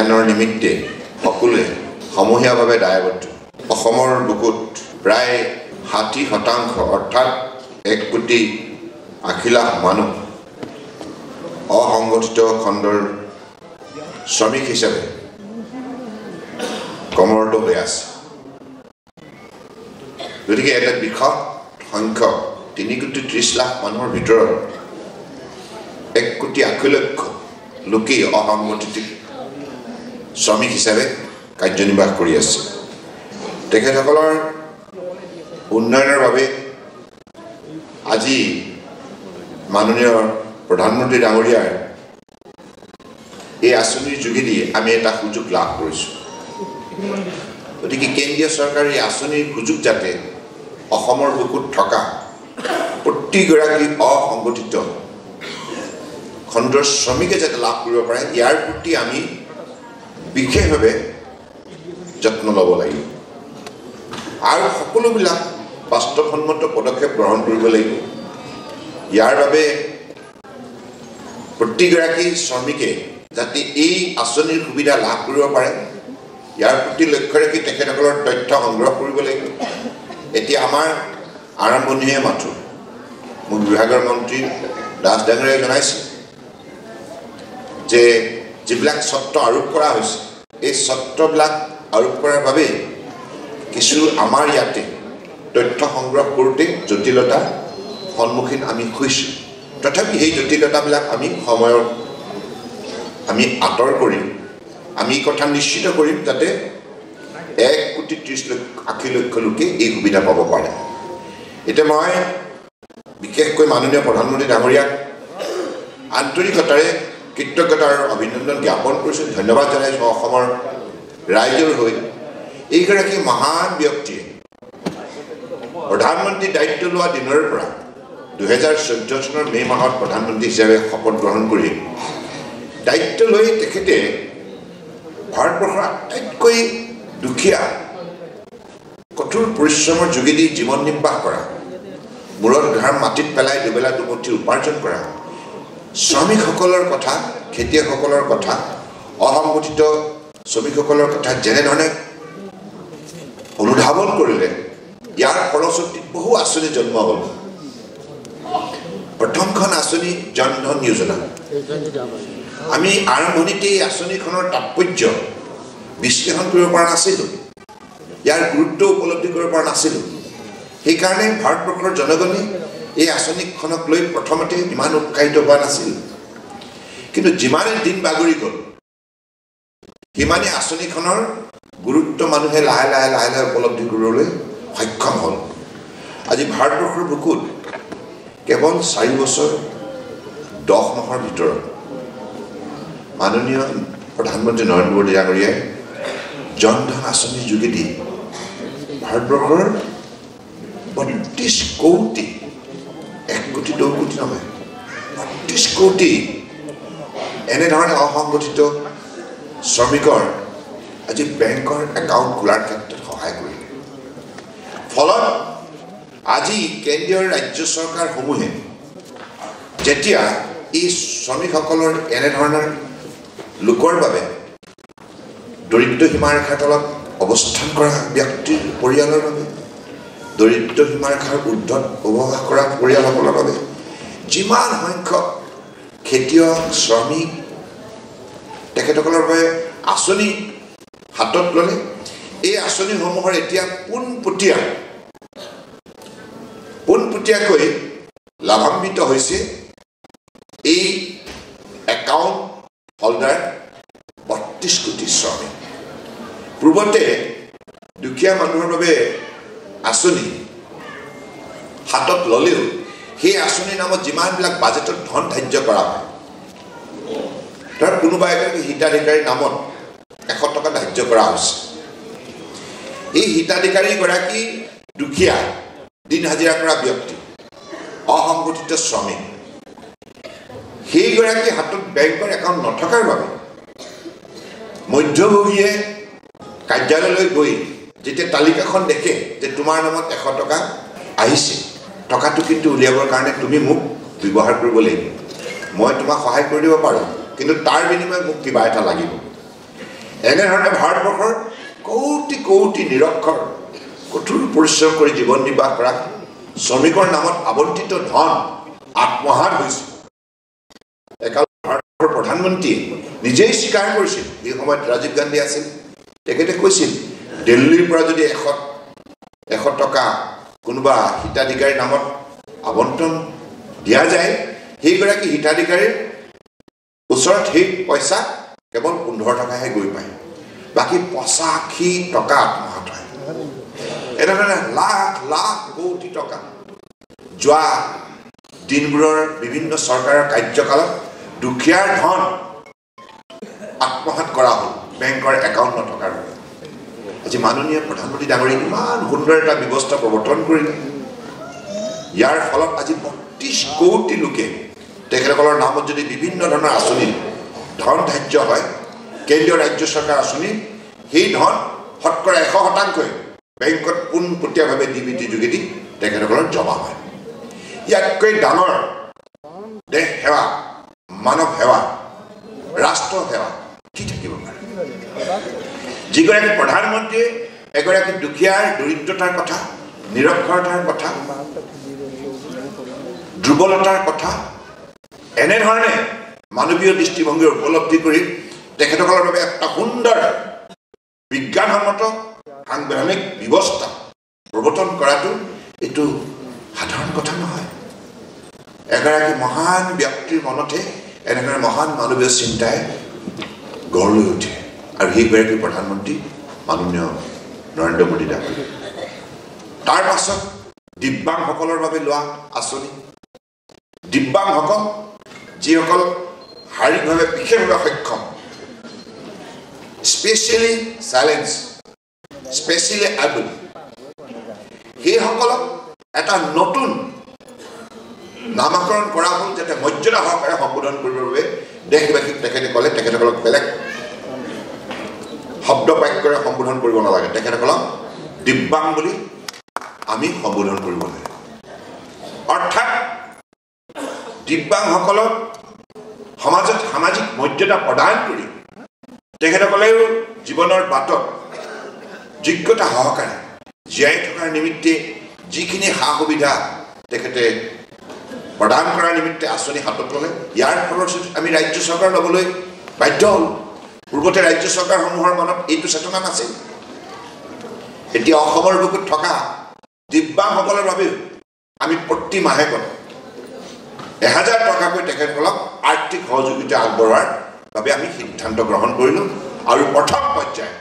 কল্যাণৰ নিমিত্তে সকলোৱে সমূহীয়াভাৱে দায়বদ্ধ। অসমৰ বুকুত প্ৰায় ষাঠি শতাংশ অৰ্থাৎ এক কোটি আশী লাখ মানুহ অসংগঠিত খণ্ডৰ শ্ৰমিক হিচাপে কমৰটো হৈ আছে। গতিকে এটা বৃহৎ সংখ্যক তিনি কোটি ত্ৰিছ লাখ মানুহৰ ভিতৰত এক কোটি আশী লক্ষ লোকেই অসংগঠিত শ্ৰমিক হিচাপে কাৰ্যনিৰ্বাহ কৰি আছে। তেখেতসকলৰ উন্নয়নৰ বাবে আজি মাননীয় প্ৰধানমন্ত্ৰী ডাঙৰীয়াৰ এই আঁচনিৰ যোগেদি আমি এটা সুযোগ লাভ কৰিছোঁ। গতিকে কেন্দ্ৰীয় চৰকাৰৰ এই আঁচনিৰ সুযোগ যাতে অসমৰ বুকুত থকা প্ৰতিগৰাকী অসংগঠিত খণ্ডৰ শ্ৰমিকে যাতে লাভ কৰিব পাৰে ইয়াৰ প্ৰতি আমি বিশেষভাৱে যত্ন ল'ব লাগিব। আৰু সকলোবিলাক বাস্তৱসন্মত পদক্ষেপ গ্ৰহণ কৰিব লাগিব। ইয়াৰ বাবে প্ৰতিগৰাকী শ্ৰমিকে যাতে এই আঁচনিৰ সুবিধা লাভ কৰিব পাৰে ইয়াৰ প্ৰতি লক্ষ্য ৰাখি তেখেতসকলৰ তথ্য সংগ্ৰহ কৰিব লাগিব। এতিয়া আমাৰ আৰম্ভণিহে মাথো। মোক বিভাগৰ মন্ত্ৰী দাস ডাঙৰীয়াই জনাইছে যে যিবিলাক চৰ্ত আৰোপ কৰা হৈছে এই চৰ্তবিলাক আৰোপ কৰাৰ বাবে কিছু আমাৰ ইয়াতে তথ্য সংগ্ৰহ কৰোঁতে জটিলতাৰ সন্মুখীন আমি হৈছোঁ। তথাপি সেই জটিলতাবিলাক আমি সময়ত আমি আঁতৰ কৰিম। আমি কথা নিশ্চিত কৰিম যাতে এক কোটি ত্ৰিছ লক্ষ আশী লক্ষ লোকে এই সুবিধা পাব পাৰে। এতিয়া মই বিশেষকৈ মাননীয় প্ৰধানমন্ত্ৰী ডাঙৰীয়াক আন্তৰিকতাৰে কৃতজ্ঞতা আৰু অভিনন্দন জ্ঞাপন কৰিছোঁ। ধন্যবাদ জনাইছোঁ অসমৰ ৰাইজৰ হৈ। এইগৰাকী মহান ব্যক্তিয়ে প্ৰধানমন্ত্ৰী দায়িত্ব লোৱা দিনৰ পৰা দুহেজাৰ চৈধ্য চনৰ মে' মাহত প্ৰধানমন্ত্ৰী হিচাপে শপত গ্ৰহণ কৰি দায়িত্ব লৈ তেখেতে ভাৰতবৰ্ষৰ আটাইতকৈ দুখীয়া কঠোৰ পৰিশ্ৰমৰ যোগেদি জীৱন নিৰ্বাহ কৰা মূৰত ঘাৰ মাটিত পেলাই দুবেলা দুমুঠি উপাৰ্জন কৰা শ্ৰমিকসকলৰ কথা খেতিয়কসকলৰ কথা অসংগঠিত শ্ৰমিকসকলৰ কথা যেনেধৰণে অনুধাৱন কৰিলে ইয়াৰ ফলশ্ৰুতিত বহু আঁচনি জন্ম হ'ল। প্ৰথমখন আঁচনি জন ধন যোজনা। আমি আৰম্ভণিতে এই আঁচনিখনৰ তাৎপৰ্য বিশ্লেষণ কৰিব পৰা নাছিলোঁ। ইয়াৰ গুৰুত্ব উপলব্ধি কৰিব পৰা নাছিলোঁ। সেইকাৰণে ভাৰতবৰ্ষৰ জনগণে এই আঁচনিখনক লৈ প্ৰথমতে ইমান উৎসাহিত হোৱা নাছিল। কিন্তু যিমানে দিন বাগৰি গ'ল সিমানে আঁচনিখনৰ গুৰুত্ব মানুহে লাহে লাহে লাহে লাহে উপলব্ধি কৰিবলৈ সক্ষম হ'ল। আজি ভাৰতবৰ্ষৰ বুকুত কেৱল চাৰি বছৰ দহ মাহৰ ভিতৰত মাননীয় প্ৰধানমন্ত্ৰী নৰেন্দ্ৰ মোদী ডাঙৰীয়াই জন ধন আঁচনিৰ যোগেদি ভাৰতবৰ্ষৰ বত্ৰিছ কৌটি এক কোটি নহয় বত্ৰিছ কৌটি এনেধৰণে অসংগঠিত শ্ৰমিকৰ আজি বেংকৰ একাউণ্ট খোলাৰ ক্ষেত্ৰত সহায় কৰিলে ফলত আজি কেন্দ্ৰীয় ৰাজ্য চৰকাৰসমূহে যেতিয়া এই শ্ৰমিকসকলৰ এনেধৰণৰ লোকৰ বাবে দৰিদ্ৰ সীমাৰেখাৰ তলত অৱস্থান কৰা ব্যক্তিৰ পৰিয়ালৰ বাবে দৰিদ্ৰ সীমাৰেখাৰ ঊৰ্ধত উপবাস কৰা পৰিয়ালসকলৰ বাবে যিমান সংখ্যক খেতিয়ক শ্ৰমিক তেখেতসকলৰ বাবে আঁচনি হাতত ল'লে এই আঁচনিসমূহৰ এতিয়া পোনপটীয়া পোনপটীয়াকৈ লাভান্বিত হৈছে এই একাউণ্ট হল্ডাৰ বত্ৰিছ কোটি শ্ৰমিক। পূৰ্বতে দুখীয়া মানুহৰ বাবে আঁচনি। হাতত ল'লেও সেই আঁচনিৰ নামত যিমানবিলাক বাজেটত ধন ধাৰ্য কৰা হয় ধৰক কোনোবা এগৰাকী হিতাধিকাৰীৰ নামত এশ টকা ধাৰ্য কৰা হৈছে। এই হিতাধিকাৰীগৰাকী দুখীয়া দিন হাজিৰা কৰা ব্যক্তি অসংগঠিত শ্ৰমিক সেইগৰাকী হাতত বেংকৰ একাউণ্ট নথকাৰ বাবে মধ্যভোগীয়ে কাৰ্যালয়লৈ গৈ যেতিয়া তালিকাখন দেখে যে তোমাৰ নামত এশ টকা আহিছে টকাটো কিন্তু উলিয়াবৰ কাৰণে তুমি মোক ব্যৱহাৰ কৰিব লাগিব। মই তোমাক সহায় কৰি দিব পাৰোঁ কিন্তু তাৰ বিনিময়ত মোক কিবা এটা লাগিব। এনেধৰণে ভাৰতবৰ্ষৰ কৌটি কৌটি নিৰক্ষৰ কঠোৰ পৰিশ্ৰম কৰি জীৱন নিৰ্বাহ কৰা শ্ৰমিকৰ নামত আৱণ্টিত ধন আত্মহাত হৈছে। একাল ভাৰতৰ প্ৰধানমন্ত্ৰীয়ে নিজেই স্বীকাৰ কৰিছিল এই সময়ত ৰাজীৱ গান্ধী আছিল। তেখেতে কৈছিল দিল্লীৰ পৰা যদি এশ এশ টকা কোনোবা হিতাধিকাৰীৰ নামত আবণ্টন দিয়া যায় সেইগৰাকী হিতাধিকাৰীৰ ওচৰত সেই পইচা কেৱল পোন্ধৰ টকাহে গৈ পায়। বাকী পঁচাশী টকা আত্মহাত হয়। এনেধৰণে লাখ লাখ কোটি টকা। যোৱা দিনবোৰৰ বিভিন্ন চৰকাৰৰ কাৰ্যকালত দুখীয়াৰ ধন আত্মসাত কৰা হ'ল। বেংকৰ একাউণ্ট নথকাৰ বাবে আজি মাননীয় প্ৰধানমন্ত্ৰী ডাঙৰীয়ে ইমান সুন্দৰ এটা ব্যৱস্থা প্ৰৱৰ্তন কৰিলে। ইয়াৰ ফলত আজি বত্ৰিছ কোটি লোকে তেখেতসকলৰ নামত যদি বিভিন্ন ধৰণৰ আঁচনি ধন ধাৰ্য হয় কেন্দ্ৰীয় ৰাজ্য চৰকাৰ আঁচনি সেই ধন শতকৰা এশ শতাংশই বেংকত পোনপটীয়াভাৱে ডি বি টি যোগেদি তেখেতসকলৰ জমা হয়। ইয়াতকৈ ডাঙৰ দেশ সেৱা মানৱ সেৱা ৰাষ্ট্ৰ সেৱা কি থাকিব পাৰে? যিগৰাকী প্ৰধানমন্ত্ৰীয়ে এগৰাকী দুখীয়াৰ দৰিদ্ৰতাৰ কথা নিৰক্ষৰতাৰ কথা দুৰ্বলতাৰ কথা এনেধৰণে মানৱীয় দৃষ্টিভংগীৰ উপলব্ধি কৰি তেখেতসকলৰ বাবে এটা সুন্দৰ বিজ্ঞানসন্মত সাংবিধানিক ব্যৱস্থা প্ৰৱৰ্তন কৰাটো এইটো সাধাৰণ কথা নহয়। এগৰাকী মহান ব্যক্তিৰ মনতহে এনেদৰে মহান মানৱীয় চিন্তাই গঢ় লৈ উঠে। আৰু সেইগৰাকী প্ৰধানমন্ত্ৰী মাননীয় নৰেন্দ্ৰ মোদী ডাঙৰীয়া তাৰ পাছত দিব্যাংসকলৰ বাবে লোৱা আঁচনি। দিব্যাংসকল যিসকল শাৰীৰিকভাৱে বিশেষভাৱে সক্ষম স্পেচিয়েলি চেলেঞ্জ স্পেচিয়েলি এবল সেইসকলক এটা নতুন নামাকৰণ কৰা হ'ল যাতে মৰ্যাদা সহকাৰে সম্বোধন কৰিবৰ বাবে দেশবাসীক তেখেতে ক'লে তেখেতসকলক বেলেগ শব্দ বাক্যৰে সম্বোধন কৰিব নালাগে। তেখেতসকলক দিব্যাং বুলি আমি সম্বোধন কৰিব লাগে। অৰ্থাৎ দিব্যাংসকলক সমাজত সামাজিক মৰ্যাদা প্ৰদান কৰি তেখেতসকলেও জীৱনৰ বাটত যোগ্যতা সহকাৰে জীয়াই থকাৰ নিমিত্তে যিখিনি সা সুবিধা তেখেতে প্ৰদান কৰাৰ নিমিত্তে আঁচনি হাতত ল'লে ইয়াৰ ফলশ্ৰুতিত আমি ৰাজ্য চৰকাৰ ল'বলৈ বাধ্য হ'লোঁ। পূৰ্বতে ৰাজ্য চৰকাৰসমূহৰ মনত এইটো চেতনা নাছিল? এতিয়া অসমৰ বুকুত থকা দিব্যাংসকলৰ বাবেও আমি প্ৰতি মাহেকত এহেজাৰ টকাকৈ তেখেতসকলক আৰ্থিক সহযোগিতা আগবঢ়োৱাৰ বাবে আমি সিদ্ধান্ত গ্ৰহণ কৰিলোঁ আৰু প্ৰথম পৰ্যায়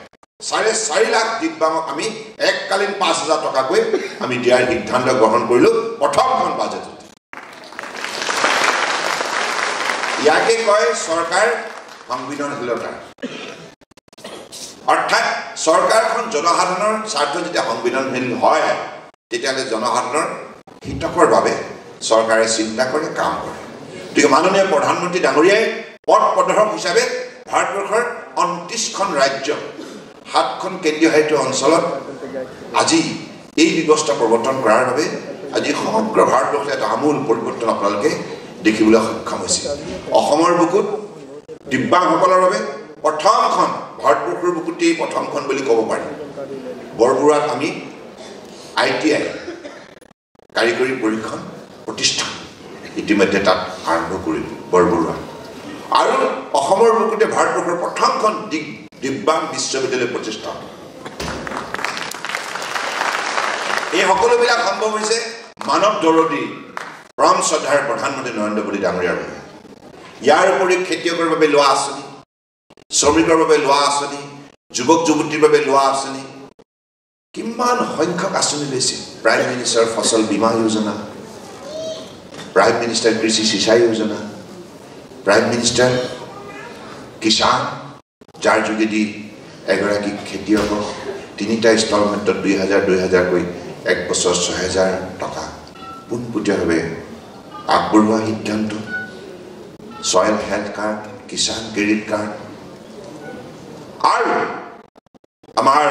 চাৰে চাৰি লাখ দিব্যাংগক আমি এককালীন পাঁচ হাজাৰ টকাকৈ আমি দিয়াৰ সিদ্ধান্ত গ্ৰহণ কৰিলোঁ প্ৰথমখন বাজেটত। ইয়াকে কয় চৰকাৰ সংবিধানশীলতা অৰ্থাৎ চৰকাৰখন জনসাধাৰণৰ স্বাৰ্থ যেতিয়া সংবিধানশীল হয় তেতিয়াহ'লে জনসাধাৰণৰ হিতকৰ বাবে চৰকাৰে চিন্তা কৰে কাম কৰে। গতিকে মাননীয় প্ৰধানমন্ত্ৰী ডাঙৰীয়াই পথ প্ৰদৰ্শক হিচাপে ভাৰতবৰ্ষৰ ঊনত্ৰিছখন ৰাজ্য সাতখন কেন্দ্ৰীয় শাসিত অঞ্চলত আজি এই ব্যৱস্থা প্ৰৱৰ্তন কৰাৰ বাবে আজি সমগ্ৰ ভাৰতবৰ্ষত এটা আমূল পৰিৱৰ্তন আপোনালোকে দেখিবলৈ সক্ষম হৈছে। অসমৰ বুকুত দিব্যাংসকলৰ বাবে প্ৰথমখন ভাৰতবৰ্ষৰ বুকুতেই প্ৰথমখন বুলি ক'ব পাৰি। বৰবৰুৱাত আমি আই টি আই কাৰিকৰী পৰীক্ষণ প্ৰতিষ্ঠান ইতিমধ্যে তাত আৰম্ভ কৰিলোঁ বৰবৰুৱা আৰু অসমৰ বুকুতে ভাৰতবৰ্ষৰ প্ৰথমখন দিব্যাং বিশ্ববিদ্যালয় প্ৰতিষ্ঠান। এই সকলোবিলাক সম্ভৱ হৈছে মানৱ দৰদী পৰম শ্ৰদ্ধাৰ প্ৰধানমন্ত্ৰী নৰেন্দ্ৰ মোদী ডাঙৰীয়াৰ ইয়াৰ উপৰি খেতিয়কৰ বাবে লোৱা আঁচনি শ্ৰমিকৰ বাবে লোৱা আঁচনি যুৱক যুৱতীৰ বাবে লোৱা আঁচনি কিমান সংখ্যক আঁচনি লৈছে? প্ৰাইম মিনিষ্টাৰ ফচল বীমা যোজনা প্ৰাইম মিনিষ্টাৰ কৃষি সিঁচাই যোজনা প্ৰাইম মিনিষ্টাৰ কিষাণ যাৰ যোগেদি এগৰাকী খেতিয়কক তিনিটা ইনষ্টলমেণ্টত দুই হাজাৰ দুই হাজাৰকৈ এক বছৰ ছহেজাৰ টকা পোনপটীয়াভাৱে আগবঢ়োৱা সিদ্ধান্ত। Soil health card Kisan credit card আৰু আমাৰ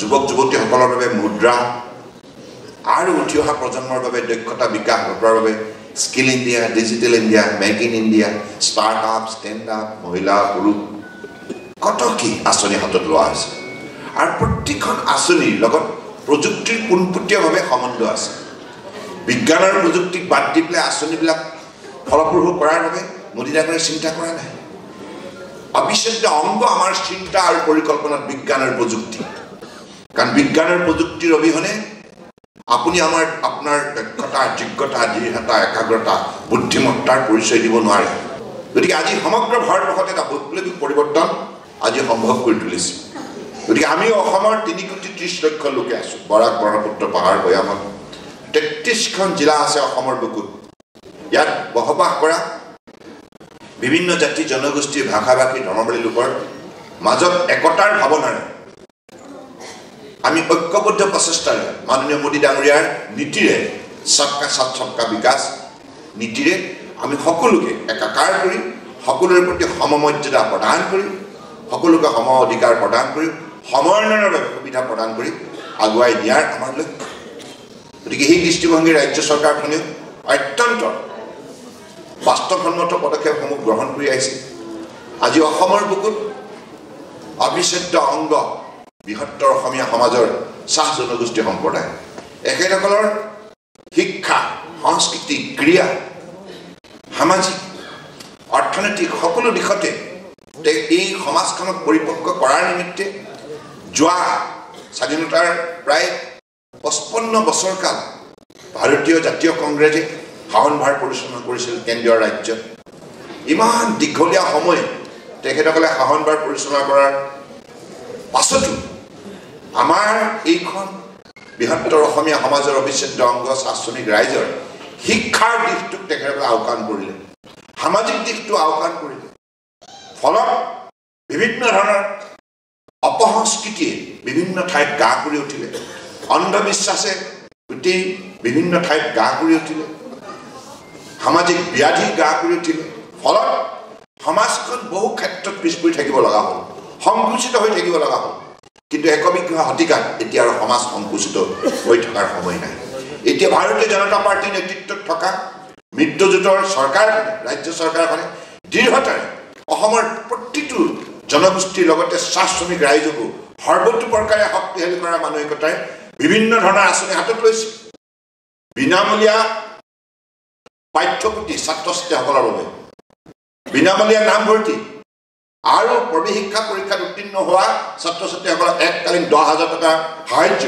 যুৱক যুৱতীসকলৰ বাবে মুদ্ৰা। আৰু উঠি অহা প্ৰজন্মৰ বাবে দক্ষতা বিকাশ ঘটোৱাৰ বাবে skill India digital India make in India start up stand up মহিলা পুৰুষ কত কি আঁচনি হাতত লোৱা হৈছে? আৰু প্ৰতিখন আঁচনিৰ লগত প্ৰযুক্তিৰ পোনপটীয়াভাৱে সম্বন্ধ আছে। বিজ্ঞান আৰু প্ৰযুক্তিক বাদ দি পেলাই আঁচনিবিলাক ফলপ্ৰসূ কৰাৰ বাবে মোদী ডাঙৰে চিন্তা কৰা নাই। অবিচ্ছেদ্য অংগ আমাৰ চিন্তা আৰু পৰিকল্পনাত বিজ্ঞান আৰু প্ৰযুক্তি। কাৰণ বিজ্ঞান আৰু প্ৰযুক্তিৰ অবিহনে আপুনি আমাৰ আপোনাৰ দক্ষতা যোগ্যতা দৃঢ়তা একাগ্ৰতা বুদ্ধিমত্তাৰ পৰিচয় দিব নোৱাৰে। গতিকে আজি সমগ্ৰ ভাৰতবৰ্ষত এটা বৈপ্লৱিক পৰিৱৰ্তন আজি সম্ভৱ কৰি তুলিছে। গতিকে আমি অসমৰ তিনি কোটি ত্ৰিছ লক্ষ লোকে আছোঁ। বৰাক ব্ৰহ্মপুত্ৰ পাহাৰ ভৈয়ামত তেত্ৰিছখন জিলা আছে অসমৰ বুকুত। ইয়াত বসবাস কৰা বিভিন্ন জাতি জনগোষ্ঠী ভাষা ভাষী ধৰ্মাৱলী লোকৰ মাজত একতাৰ ভাৱনাৰে আমি ঐক্যবদ্ধ প্ৰচেষ্টাৰে মাননীয় মোদী ডাঙৰীয়াৰ নীতিৰে চবকা সাত চবকা বিকাশ নীতিৰে আমি সকলোকে একাকাৰ কৰি সকলোৰে প্ৰতি সমমৰ্যাদা প্ৰদান কৰি সকলোকে সম অধিকাৰ প্ৰদান কৰি সমন্বয়ৰ বাবে সুবিধা প্ৰদান কৰি আগুৱাই নিয়াৰ আমাৰ লক্ষ্য। গতিকে সেই দৃষ্টিভংগী ৰাজ্য চৰকাৰখনেও অত্যন্ত বাস্তৱসন্মত পদক্ষেপসমূহ গ্ৰহণ কৰি আহিছে। আজি অসমৰ বুকুত অবিচ্ছেদ্য অংগ বৃহত্তৰ অসমীয়া সমাজৰ চাহ জনগোষ্ঠী সম্প্ৰদায়। এখেতসকলৰ শিক্ষা সংস্কৃতি ক্ৰীড়া সামাজিক অৰ্থনৈতিক সকলো দিশতে এই সমাজখনক পৰিপক্ক কৰাৰ নিমিত্তে যোৱা স্বাধীনতাৰ প্ৰায় পঁচপন্ন বছৰ কাল ভাৰতীয় জাতীয় কংগ্ৰেছে শাসনভাৰ পৰিচালনা কৰিছিল কেন্দ্ৰীয় ৰাজ্যত ইমান দীঘলীয়া সময় তেখেতসকলে শাসনভাৰ পৰিচালনা কৰাৰ পাছতো আমাৰ এইখন বৃহত্তৰ অসমীয়া সমাজৰ অবিচ্ছেদ্য অংগ আঁচনিক ৰাইজৰ শিক্ষাৰ দিশটোক তেখেতসকলে আওকাণ কৰিলে। সামাজিক দিশটো আওকাণ কৰিলে। ফলত বিভিন্ন ধৰণৰ অপসংস্কৃতিয়ে বিভিন্ন ঠাইত গা কৰি উঠিলে। অন্ধবিশ্বাসে গোটেই বিভিন্ন ঠাইত গা কৰি উঠিলে। সামাজিক ব্যাধি গা কৰি উঠিলে ফলত সমাজখন বহু ক্ষেত্ৰত পিছ পৰি থাকিব লগা হ'ল। সংকুচিত হৈ থাকিব লগা হ'ল। কিন্তু একবিংশ শতিকাত এতিয়া আৰু সমাজ সংকুচিত হৈ থকাৰ সময় নাই। এতিয়া ভাৰতীয় জনতা পাৰ্টীৰ নেতৃত্বত থকা মিত্ৰজোঁটৰ চৰকাৰখনে ৰাজ্য চৰকাৰখনে দৃঢ়তাৰে অসমৰ প্ৰতিটো জনগোষ্ঠীৰ লগতে চাহ শ্ৰমিক ৰাইজকো সৰ্বতোপ্ৰকাৰে শক্তিশালী কৰাৰ মানসিকতাৰে বিভিন্ন ধৰণৰ আঁচনি হাতত লৈছে। বিনামূলীয়া পাঠ্যপুথি ছাত্ৰ ছাত্ৰীসকলৰ বাবে। বিনামূলীয়া নামভৰ্তি আৰু প্ৰৱেশ শিক্ষা পৰীক্ষাত উত্তীৰ্ণ হোৱা ছাত্ৰ ছাত্ৰীসকলক এককালীন দহ হাজাৰ টকাৰ সাহাৰ্য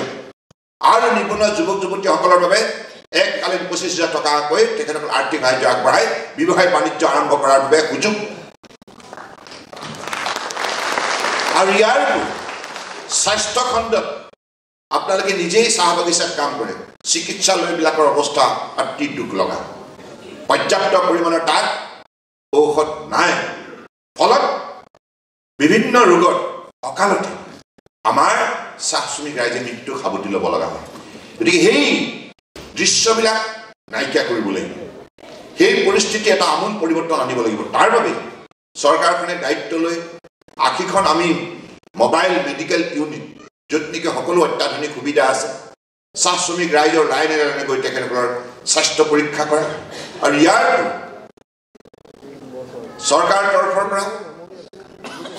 আৰু নিবনুৱা যুৱক যুৱতীসকলৰ বাবে এককালীন পঁচিছ হাজাৰ টকাকৈ তেখেতসকল আৰ্থিক সাহাৰ্য আগবঢ়াই ব্যৱসায় বাণিজ্য আৰম্ভ কৰাৰ বাবে সুযোগ। আৰু ইয়াৰ উপৰিও স্বাস্থ্য খণ্ডত আপোনালোকে নিজেই চাহ বাগিচাত কাম কৰে। চিকিৎসালয়বিলাকৰ অৱস্থা অতি দুখ লগা পৰ্যাপ্ত পৰিমাণৰ তাত ঔষধ নাই। ফলত বিভিন্ন ৰোগত অকালতে আমাৰ চাহ শ্ৰমিক ৰাইজে মৃত্যু সাৱটি ল'ব লগা হয়। গতিকে সেই দৃশ্যবিলাক নাইকিয়া কৰিব লাগিব। সেই পৰিস্থিতি এটা আমূল পৰিৱৰ্তন আনিব লাগিব। তাৰ বাবে চৰকাৰখনে দায়িত্ব লৈ আশীখন আমি মোবাইল মেডিকেল ইউনিট য'ত নেকি সকলো অত্যাধুনিক সুবিধা আছে চাহ শ্ৰমিক ৰাইজৰ লাইনে লাইনে গৈ তেখেতসকলৰ স্বাস্থ্য পৰীক্ষা কৰা আৰু ইয়াৰ চৰকাৰৰ তৰফৰ পৰা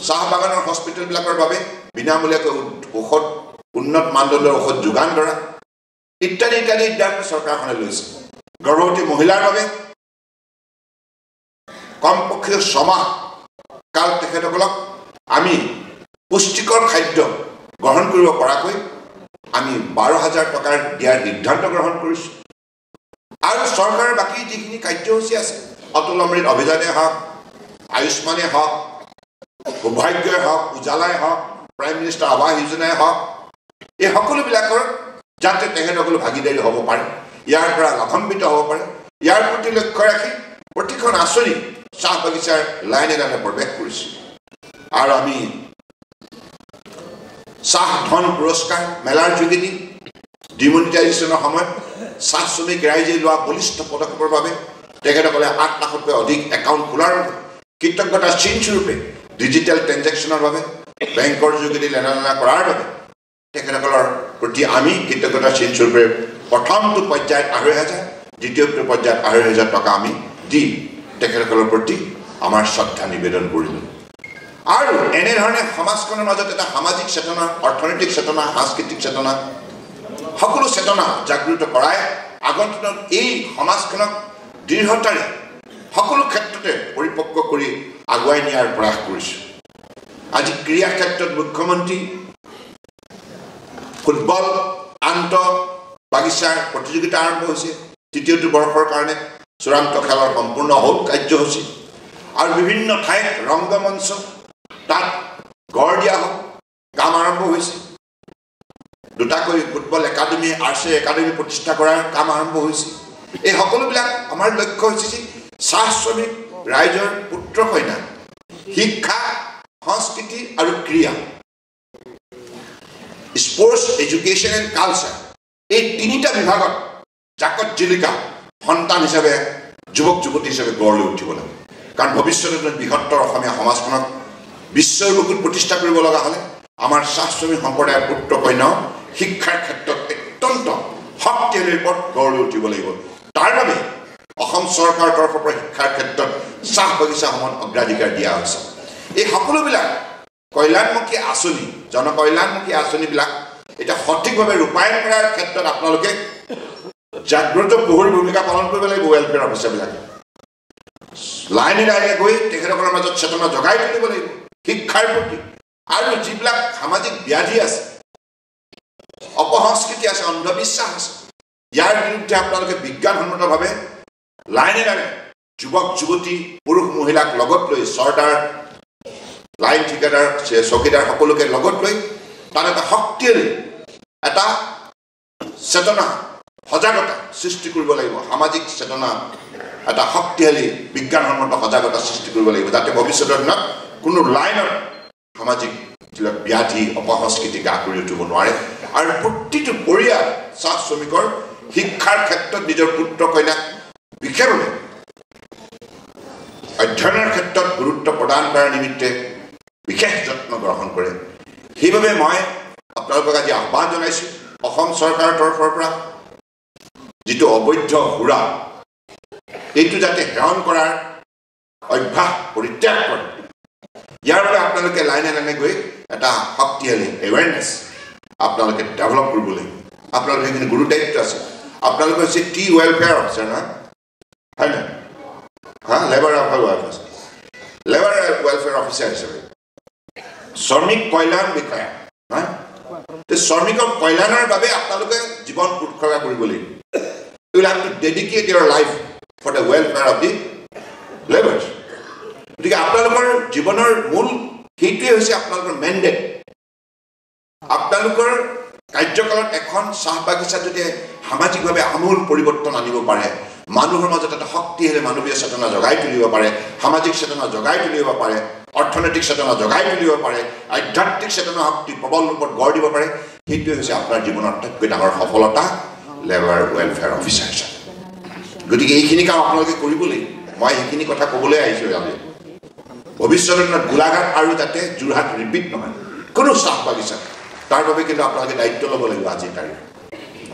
চাহ বাগানৰ হস্পিটেলবিলাকৰ বাবে বিনামূলীয়াকৈ ঔষধ উন্নত মানদণ্ডৰ ঔষধ যোগান ধৰা ইত্যাদি ইত্যাদি সিদ্ধান্ত চৰকাৰখনে লৈছে। গৰ্ভৱতী মহিলাৰ বাবে কমপক্ষে ছমাহ কাল তেখেতসকলক আমি পুষ্টিকৰ খাদ্য গ্ৰহণ কৰিব পৰাকৈ আমি বাৰ হাজাৰ টকাৰ দিয়াৰ সিদ্ধান্ত গ্ৰহণ কৰিছোঁ। আৰু চৰকাৰৰ বাকী যিখিনি কাৰ্যসূচী আছে অটল অমৃত অভিযানে হওক আয়ুষ্মানে হওক সৌভাগ্যই হওক উজালাই হওক প্ৰাইম মিনিষ্টাৰ আৱাস যোজনাই হওক এই সকলোবিলাকৰ যাতে তেখেতসকলো ভাগিদাৰী হ'ব পাৰে ইয়াৰ পৰা লাভান্বিত হ'ব পাৰে ইয়াৰ প্ৰতি লক্ষ্য ৰাখি প্ৰতিখন আঁচনি চাহ বাগিচাৰ লাইনে লাইনে প্ৰৱেশ কৰিছোঁ। আৰু আমি চাহ ধন পুৰস্কাৰ মেলাৰ যোগেদি ডিমনিটাইজেশ্যনৰ সময়ত চাহ শ্ৰমিক ৰাইজে লোৱা বলিষ্ঠ পদক্ষেপৰ বাবে তেখেতসকলে আঠ লাখতকৈ অধিক একাউণ্ট খোলাৰ বাবে কৃতজ্ঞতা চিনস্বৰূপে ডিজিটেল ট্ৰেঞ্জেকশ্যনৰ বাবে বেংকৰ যোগেদি লেনা দেনা কৰাৰ বাবে তেখেতসকলৰ প্ৰতি আমি কৃতজ্ঞতা চিনস্বৰূপে প্ৰথমটো পৰ্যায়ত আঢ়ৈ হাজাৰ দ্বিতীয় পৰ্যায়ত আঢ়ৈ হাজাৰ টকা আমি দি তেখেতসকলৰ প্ৰতি আমাৰ শ্ৰদ্ধা নিবেদন কৰিলোঁ। আৰু এনেধৰণে সমাজখনৰ মাজত এটা সামাজিক চেতনা অৰ্থনৈতিক চেতনা সাংস্কৃতিক চেতনা সকলো চেতনা জাগৃত কৰাই আগন্তুক এই সমাজখনক দৃঢ়তাৰে সকলো ক্ষেত্ৰতে পৰিপক্ক কৰি আগুৱাই নিয়াৰ প্ৰয়াস কৰিছোঁ। আজি ক্ৰীড়া ক্ষেত্ৰত মুখ্যমন্ত্ৰী ফুটবল আন্ত বাগিচাৰ প্ৰতিযোগিতা আৰম্ভ হৈছে। তৃতীয়টো বৰ্ষৰ কাৰণে চূড়ান্ত খেলৰ সম্পূৰ্ণ হ'ল কাৰ্যসূচী। আৰু বিভিন্ন ঠাইত ৰংগমঞ্চ তাত গঢ় দিয়া হ'ল কাম আৰম্ভ হৈছে। দুটাকৈ football academy R C academy প্ৰতিষ্ঠা কৰাৰ কাম আৰম্ভ হৈছে। এই সকলোবিলাক আমাৰ লক্ষ্য হৈছে যে চাহ শ্ৰমিক ৰাইজৰ পুত্ৰ কন্যা শিক্ষা সংস্কৃতি আৰু ক্ৰীড়া স্পৰ্টছ এডুকেশ্যন এণ্ড কালচাৰ এই তিনিটা বিভাগত জাকত জিলিকা সন্তান হিচাপে যুৱক যুৱতী হিচাপে গঢ় লৈ উঠিব লাগে। কাৰণ ভৱিষ্যতে বৃহত্তৰ অসমীয়া সমাজখনক বিশ্বৰ বুকুত প্ৰতিষ্ঠা কৰিব লগা হ'লে আমাৰ চাহ শ্ৰমিক সম্প্ৰদায়ৰ পুত্ৰ কন্যাও শিক্ষাৰ ক্ষেত্ৰত অত্যন্ত ওপৰত গঢ় লৈ উঠিব লাগিব। তাৰ বাবে অসম চৰকাৰৰ তৰফৰ পৰা শিক্ষাৰ ক্ষেত্ৰত চাহ বাগিচাসমূহত অগ্ৰাধিকাৰ দিয়া হৈছে। এই সকলোবিলাক কল্যাণমুখী আঁচনি জনকল্যাণমুখী আঁচনিবিলাক এতিয়া সঠিকভাৱে ৰূপায়ণ কৰাৰ ক্ষেত্ৰত আপোনালোকে জাগ্ৰত বহুল ভূমিকা পালন কৰিব লাগিব ৱেলফেয়াৰ অফিচাৰবিলাকে লাইনে লাইনে গৈ তেখেতসকলৰ মাজত চেতনা জগাই তুলিব লাগিব। শিক্ষাৰ প্ৰতি আৰু যিবিলাক সামাজিক ব্যাধি আছে অপসংস্কৃতি আছে অন্ধবিশ্বাস আছে। ইয়াৰ বিৰুদ্ধে আপোনালোকে বিজ্ঞানসন্মতভাৱে লাইনে লাইনে যুৱক যুৱতী পুৰুষ মহিলাক লগত লৈ চৰ্দাৰ লাইন ঠিকাদাৰ চকীদাৰ সকলোকে লগত লৈ তাত এটা শক্তিশালী এটা চেতনা সজাগতা সৃষ্টি কৰিব লাগিব। সামাজিক চেতনা এটা শক্তিশালী বিজ্ঞানসন্মত সজাগতা সৃষ্টি কৰিব লাগিব। যাতে ভৱিষ্যতৰ দিনত কোনো লাইনত সামাজিক ব্যাধি অপসংস্কৃতি গা কৰি উঠিব নোৱাৰে। আৰু প্ৰতিটো পৰিয়াল চাহ শ্ৰমিকৰ শিক্ষাৰ ক্ষেত্ৰত নিজৰ পুত্ৰ কন্যাক বিশেষভাৱে অধ্যয়নৰ ক্ষেত্ৰত গুৰুত্ব প্ৰদান কৰাৰ নিমিত্তে বিশেষ যত্ন গ্ৰহণ কৰে। সেইবাবে মই আপোনালোকক আজি আহ্বান জনাইছোঁ অসম চৰকাৰৰ তৰফৰ পৰা যিটো অবৈধ সুৰা এইটো যাতে সেৱন কৰাৰ অভ্যাস পৰিত্যাগ কৰে। ইয়াৰ বাবে আপোনালোকে লাইনে লাইনে গৈ এটা শক্তিশালী এৱেৰনেছ আপোনালোকে ডেভেলপ কৰিব লাগিব আপোনালোকে সেইখিনি গুৰু দায়িত্ব আছে। আপোনালোকে হৈছে টি ৱেলফেয়াৰ অফিচাৰ নহয় হয় নহয় হা labour welfare labour welfare officer হিচাপে শ্ৰমিক কল্যাণ বিষয়া নহয় শ্ৰমিকৰ কল্যাণৰ বাবে আপোনালোকে জীৱন উৎসৰ্গা কৰিব লাগিব you have to dedicate your life for the welfare of the labours গতিকে আপোনালোকৰ জীৱনৰ মূল সেইটোৱে হৈছে আপোনালোকৰ মেণ্ডেট আপোনালোকৰ কাৰ্যকালত এখন চাহ বাগিচা যদি সামাজিকভাৱে আমূল পৰিৱৰ্তন আনিব পাৰে মানুহৰ মাজত এটা শক্তিশালী মানৱীয় চেতনা জগাই তুলিব পাৰে সামাজিক চেতনা জগাই তুলিব পাৰে অৰ্থনৈতিক চেতনা জগাই তুলিব পাৰে আধ্যাত্মিক চেতনা শক্তি প্ৰবল ৰূপত গঢ় দিব পাৰে সেইটোৱে হৈছে আপোনাৰ জীৱনৰ আটাইতকৈ ডাঙৰ সফলতা লেবাৰ ৱেলফেয়াৰ অফিচাৰ হিচাপে। গতিকে এইখিনি কাম আপোনালোকে কৰিব লাগিব মই সেইখিনি কথা ক'বলৈ আহিছোঁ আজি ভৱিষ্যতৰ দিনত গোলাঘাট আৰু যাতে যোৰহাট ৰিপিট নহয় কোনো চাহ বাগিচা তাৰ বাবে কিন্তু আপোনালোকে দায়িত্ব ল'ব লাগিব আজিৰ তাৰিখ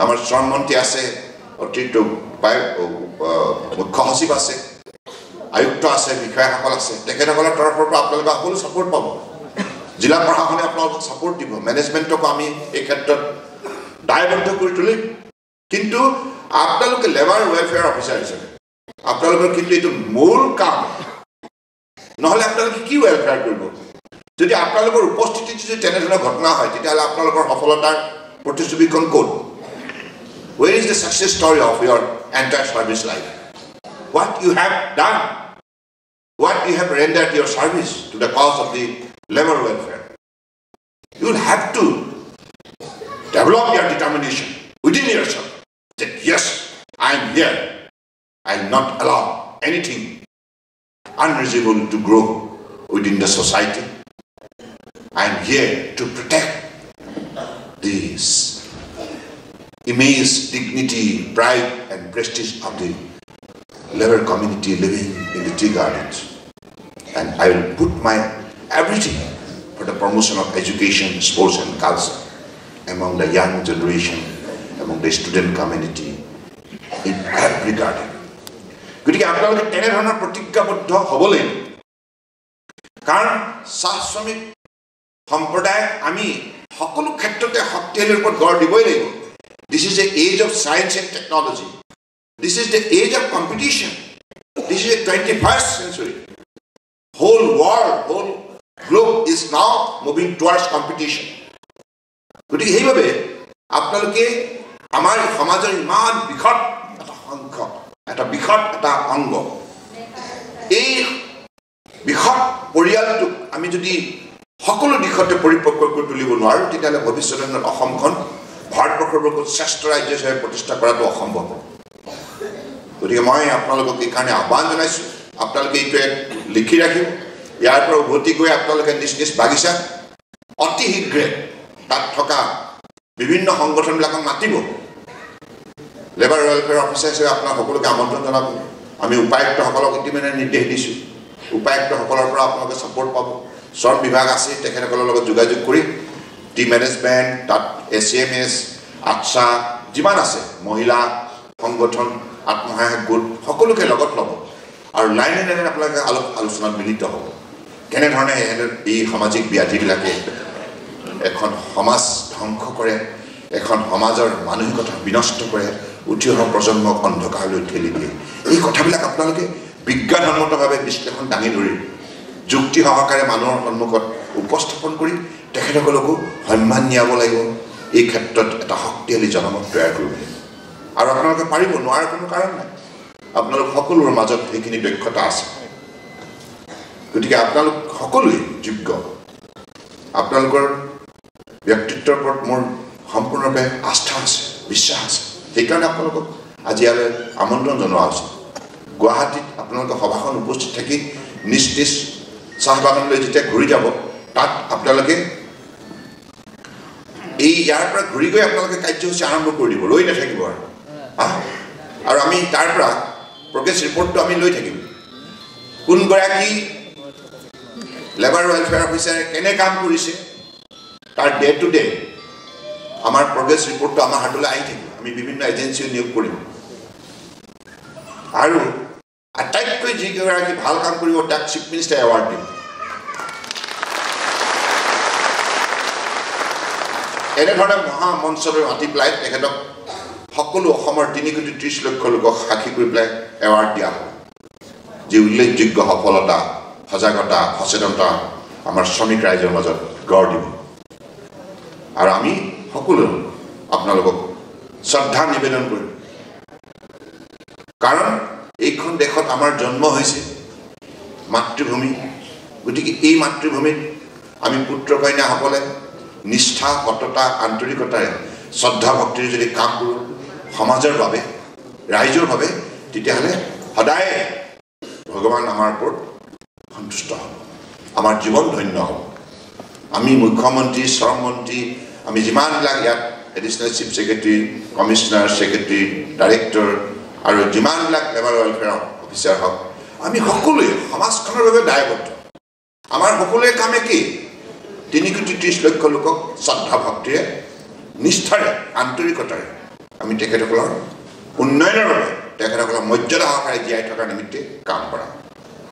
আমাৰ শ্ৰম মন্ত্ৰী আছে অতিৰিক্ত মুখ্য সচিব আছে আয়ুক্ত আছে বিষয়াসকল আছে তেখেতসকলৰ তৰফৰ পৰা আপোনালোকে সকলো ছাপোৰ্ট পাব। জিলা প্ৰশাসনে আপোনালোকক ছাপোৰ্ট দিব। মেনেজমেণ্টকো আমি এই ক্ষেত্ৰত দায়বদ্ধ কৰি তুলিম। কিন্তু আপোনালোকে লেবাৰ ৱেলফেয়াৰ অফিচাৰ হিচাপে আপোনালোকৰ কিন্তু এইটো মূল কাম। নহ'লে আপোনালোকে কি ৱেলফেয়াৰ কৰিব? যদি আপোনালোকৰ উপস্থিতিত যদি তেনেধৰণৰ ঘটনা হয় তেতিয়াহ'লে আপোনালোকৰ সফলতাৰ প্ৰতিচ্ছবিখন ক'ত? Where is the success story of your entire service life what you have done what you have rendered your service to the cause of the labour welfare you will have to develop your determination within your self that yes, I am here. I will not allow anything unreasonable to grow within the society. I am here to protect this image, dignity, pride, and prestige of the labor community living in the tea gardens. And I will put my everything for the promotion of education, sports, and culture among the young generation among the student community in every garden গতিকে আপোনালোকে তেনেধৰণৰ প্ৰতিজ্ঞাবদ্ধ হ'ব লাগিব কাৰণ চাহ শ্ৰমিক সম্প্ৰদায়ক আমি সকলো ক্ষেত্ৰতে শক্তিশালীৰ ওপৰত গঢ় দিবই লাগিব। This is a age of science and technology this is the age of competition this is a twenty first century whole world whole globe is now moving towards competition গতিকে সেইবাবে আপোনালোকে আমাৰ সমাজৰ ইমান বৃহৎ এটা সংখ্যক এটা বৃহৎ এটা অংগ। এই বৃহৎ পৰিয়ালটোক আমি যদি সকলো দিশতে পৰিপক্ক কৰি তুলিব নোৱাৰোঁ তেতিয়াহ'লে ভৱিষ্যতে অসমখন ভাৰতবৰ্ষৰ বহুত শ্ৰেষ্ঠ ৰাজ্য হিচাপে প্ৰতিষ্ঠা কৰাটো অসম্ভৱ। গতিকে মই আপোনালোকক এইকাৰণে আহ্বান জনাইছোঁ আপোনালোকে এইটোৱে লিখি ৰাখিব। ইয়াৰ পৰা উভতি গৈ আপোনালোকে নিজ নিজ বাগিচাত অতি শীঘ্ৰে তাত থকা বিভিন্ন সংগঠনবিলাকক মাতিব। লেবাৰ ৱেলফেয়াৰ অফিচাৰ হিচাপে আপোনাক সকলোকে আমন্ত্ৰণ জনাব। আমি উপায়ুক্তসকলক ইতিমধ্যে নিৰ্দেশ দিছোঁ। উপায়ুক্তসকলৰ পৰা আপোনালোকে ছাপৰ্ট পাব। শ্ৰম বিভাগ আছে তেখেতসকলৰ লগত যোগাযোগ কৰি টি মেনেজমেণ্ট তাত এ চি এম এছ আচ্ছা যিমান আছে মহিলা সংগঠন আত্মসহায়ক গোট সকলোকে লগত ল'ব। আৰু লাইনে লাইনে আপোনালোকে আলো আলোচনাত মিলিত হ'ব। কেনেধৰণে এই সামাজিক ব্যাধিবিলাকে এখন সমাজ ধ্বংস কৰে এখন সমাজৰ মানসিকতা বিনষ্ট কৰে উঠি অহা প্ৰজন্মক অন্ধকাৰলৈ ঠেলি দিয়ে। এই কথাবিলাক আপোনালোকে বিজ্ঞানসন্মতভাৱে বিশ্লেষণ দাঙি ধৰি যুক্তি সহকাৰে মানুহৰ সন্মুখত উপস্থাপন কৰি তেখেতসকলকো সন্মান নিয়াব লাগিব। এই ক্ষেত্ৰত এটা শক্তিশালী জনমত তৈয়াৰ কৰিব। লাগিব আৰু আপোনালোকে পাৰিব নোৱাৰাৰ কোনো কাৰণ নাই। আপোনালোক সকলোৰে মাজত সেইখিনি দক্ষতা আছে। গতিকে আপোনালোক সকলোৱে যোগ্য। আপোনালোকৰ ব্যক্তিত্বৰ ওপৰত মোৰ সম্পূৰ্ণৰূপে আস্থা আছে বিশ্বাস আছে। সেইকাৰণে আপোনালোকক আজি ইয়ালৈ আমন্ত্ৰণ জনোৱা হৈছে। গুৱাহাটীত আপোনালোকে সভাখন উপস্থিত থাকি নিজ নিজ চাহ বাগানলৈ যেতিয়া ঘূৰি যাব তাত আপোনালোকে এই ইয়াৰ পৰা ঘূৰি গৈ আপোনালোকে কাৰ্যসূচী আৰম্ভ কৰি দিব ৰৈ নাথাকিব আৰু। আৰু আমি তাৰ পৰা প্ৰগ্ৰেছ ৰিপৰ্টটো আমি লৈ থাকিম। কোনগৰাকী লেবাৰ ৱেলফেয়াৰ অফিচাৰে কেনে কাম কৰিছে তাৰ ডে টু ডে আমাৰ প্ৰগ্ৰেছ ৰিপৰ্টটো আমাৰ হাতলৈ আহি থাকিব। আমি বিভিন্ন এজেঞ্চিও নিয়োগ কৰিম। আৰু আটাইতকৈ যিগৰাকী ভাল কাম কৰিব তাক চিফ মিনিষ্টাৰে এৱাৰ্ড দিম। এনেধৰণে মহামঞ্চলৈ মাতি পেলাই তেখেতক সকলো অসমৰ তিনি কোটি ত্ৰিছ লক্ষ লোকক সাক্ষী কৰি পেলাই এৱাৰ্ড দিয়া হ'ব যি উল্লেখযোগ্য সফলতা সজাগতা সচেতনতা আমাৰ শ্ৰমিক ৰাইজৰ মাজত গঢ় দিব। আৰু আমি সকলো আপোনালোকক শ্ৰদ্ধা নিবেদন কৰিম। কাৰণ এইখন দেশত আমাৰ জন্ম হৈছে মাতৃভূমি। গতিকে এই মাতৃভূমিত আমি পুত্ৰ কন্যাসকলে নিষ্ঠা সততা আন্তৰিকতাৰে শ্ৰদ্ধা ভক্তিৰে যদি কাম কৰোঁ সমাজৰ বাবে ৰাইজৰ বাবে তেতিয়াহ'লে সদায় ভগৱান আমাৰ ওপৰত সন্তুষ্ট হ'ব আমাৰ জীৱন ধন্য হ'ব আমি মুখ্যমন্ত্ৰী শ্ৰম মন্ত্ৰী আমি যিমানবিলাক ইয়াত additional chief secretary commissioner secretary director আৰু যিমানবিলাক লেবাৰ ৱেলফেয়াৰ অফিচাৰ হওক আমি সকলোৱে সমাজখনৰ বাবে দায়বদ্ধ। আমাৰ সকলোৱে কামে কি? তিনি কোটি ত্ৰিছ লক্ষ লোকক শ্ৰদ্ধা ভক্তিৰে নিষ্ঠাৰে আন্তৰিকতাৰে। আমি তেখেতসকলৰ উন্নয়নৰ বাবে তেখেতসকলৰ মৰ্যাদা সহকাৰে জীয়াই থকাৰ নিমিত্তে কাম কৰা।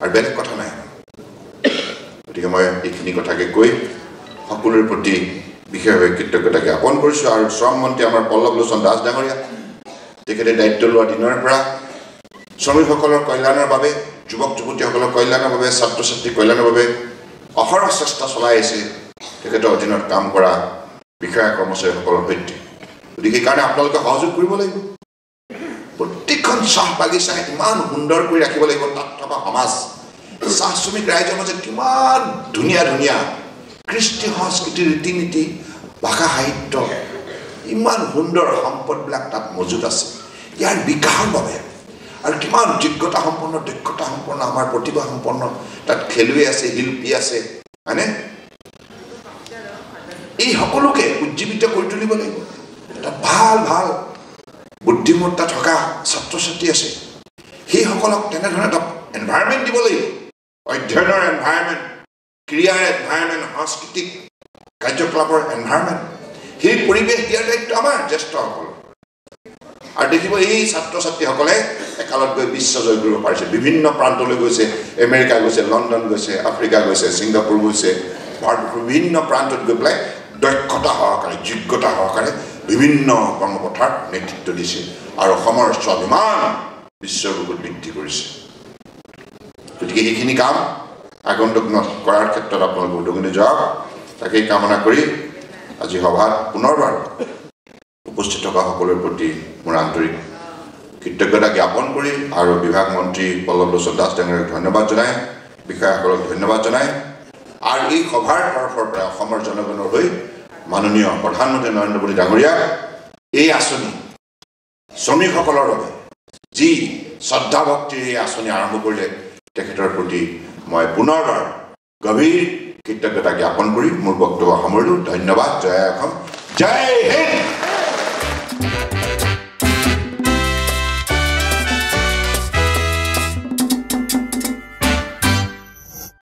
আৰু বেলেগ কথা নাই। গতিকে মই এইখিনি কথাকে কৈ সকলোৰে প্ৰতি বিশেষভাৱে কৃতজ্ঞতা জ্ঞাপন কৰিছোঁ। আৰু শ্ৰম মন্ত্ৰী আমাৰ পল্লৱ লোচন দাস ডাঙৰীয়া তেখেতে দায়িত্ব লোৱা দিনৰ পৰা শ্ৰমিকসকলৰ কল্যাণৰ বাবে যুৱক যুৱতীসকলৰ কল্যাণৰ বাবে ছাত্ৰ ছাত্ৰীৰ কল্যাণৰ বাবে অহৰহ চেষ্টা চলাই আহিছে তেখেতৰ অধীনত কাম কৰা বিষয়া কৰ্মচাৰীসকলৰ সৈতে। গতিকে সেইকাৰণে আপোনালোকে সহযোগ কৰিব লাগিব। প্ৰত্যেকখন চাহ বাগিচা ইমান সুন্দৰ কৰি ৰাখিব লাগিব তাত থকা সমাজ চাহ শ্ৰমিক ৰাইজৰ মাজত কিমান ধুনীয়া ধুনীয়া কৃষ্টি সংস্কৃতি ৰীতি নীতি ভাষা সাহিত্য ইমান সুন্দৰ সম্পদবিলাক তাত মজুত আছে। ইয়াৰ বিকাশৰ বাবে আৰু কিমান যোগ্যতা সম্পন্ন দক্ষতা সম্পন্ন আমাৰ প্ৰতিভা সম্পন্ন তাত খেলুৱৈ আছে শিল্পী আছে হয়নে? এই সকলোকে উজ্জীৱিত কৰি তুলিব লাগিব। এটা ভাল ভাল বুদ্ধিমত্তা থকা ছাত্ৰ ছাত্ৰী আছে। সেইসকলক তেনেধৰণে এটা এনভাইৰমেণ্ট দিব লাগিব। অধ্যয়নৰ এনভাইৰমেণ্ট ক্ৰীড়াৰ এনভাইৰমেণ্ট সাংস্কৃতিক কাৰ্যকলাপৰ এনভাইৰমেণ্ট সেই পৰিৱেশ দিয়াৰ দায়িত্ব আমাৰ জ্যেষ্ঠসকল। আৰু দেখিব এই ছাত্ৰ ছাত্ৰীসকলে একালত গৈ বিশ্ব জয় কৰিব পাৰিছে। বিভিন্ন প্ৰান্তলৈ গৈছে। আমেৰিকা গৈছে লণ্ডন গৈছে আফ্ৰিকা গৈছে ছিংগাপুৰ গৈছে ভাৰতবৰ্ষৰ বিভিন্ন প্ৰান্তত গৈ পেলাই দক্ষতা সহকাৰে যোগ্যতা সহকাৰে বিভিন্ন কৰ্মপথাৰ নেতৃত্ব দিছে। আৰু অসমৰ স্বাভিমান বিশ্বৰ বুকুত বৃদ্ধি কৰিছে। গতিকে সেইখিনি কাম আগন্তুক কৰাৰ ক্ষেত্ৰত আপোনালোকে উদগনি যাওক তাকেই কামনা কৰি আজি সভাত পুনৰবাৰ উপস্থিত থকা সকলোৰে প্ৰতি মোৰ আন্তৰিক কৃতজ্ঞতা জ্ঞাপন কৰি আৰু বিভাগ মন্ত্ৰী পল্লৱ লোচন দাস ডাঙৰীয়াক ধন্যবাদ জনাই বিষয়াসকলক ধন্যবাদ জনাই। আৰু এই সভাৰ তৰফৰ পৰা অসমৰ জনগণৰ হৈ মাননীয় প্ৰধানমন্ত্ৰী নৰেন্দ্ৰ মোদী ডাঙৰীয়াক এই আঁচনি শ্ৰমিকসকলৰ বাবে যি শ্ৰদ্ধা ভক্তিৰ এই আঁচনি আৰম্ভ কৰিলে তেখেতৰ প্ৰতি মই পুনৰবাৰ গভীৰ কৃতজ্ঞতা জ্ঞাপন কৰি মোৰ বক্তব্য সামৰিলোঁ। ধন্যবাদ। জয় অসম জয় হিন্দ!